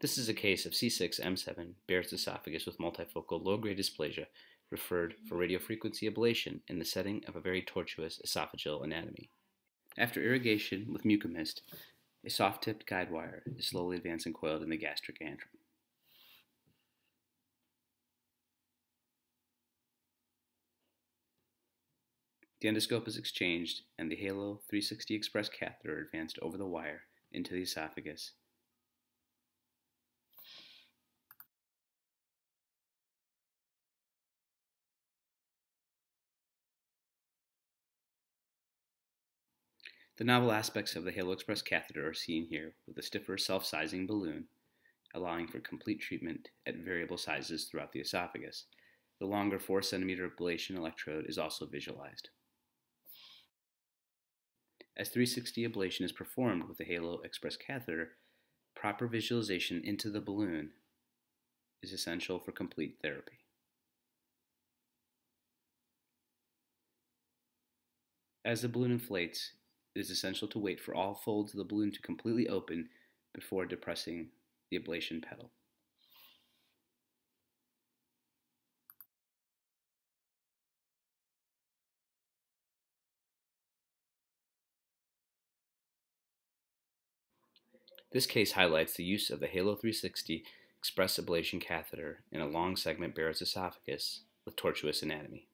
This is a case of C6M7 Barrett's esophagus with multifocal low-grade dysplasia referred for radiofrequency ablation in the setting of a very tortuous esophageal anatomy. After irrigation with Mucomyst, a soft-tipped guide wire is slowly advanced and coiled in the gastric antrum. The endoscope is exchanged and the Halo 360 Express catheter advanced over the wire into the esophagus The novel aspects of the Halo Express catheter are seen here with a stiffer self-sizing balloon, allowing for complete treatment at variable sizes throughout the esophagus. The longer 4 cm ablation electrode is also visualized. As 360 ablation is performed with the Halo Express catheter, proper visualization into the balloon is essential for complete therapy. As the balloon inflates, it is essential to wait for all folds of the balloon to completely open before depressing the ablation pedal. This case highlights the use of the Halo 360 express ablation catheter in a long segment Barrett's esophagus with tortuous anatomy.